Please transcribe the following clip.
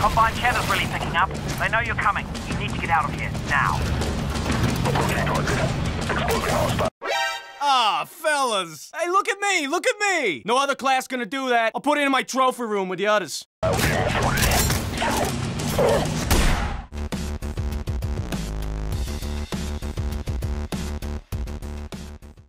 Combine cheddar's really picking up. They know you're coming. You need to get out of here, now. Ah, fellas. Hey, look at me, look at me. No other class gonna do that. I'll put it in my trophy room with the others.